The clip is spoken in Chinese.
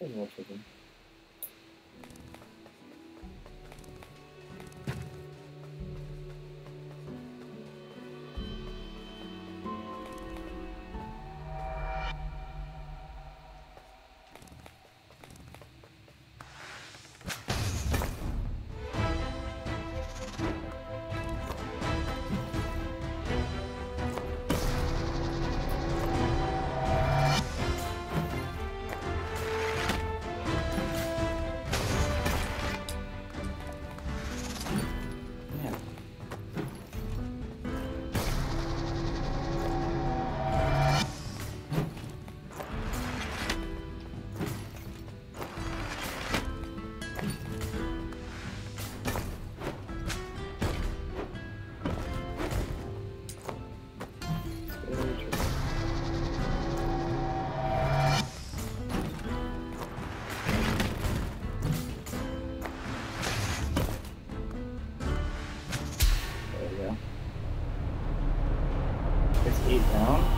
为什么确定？Yeah. e.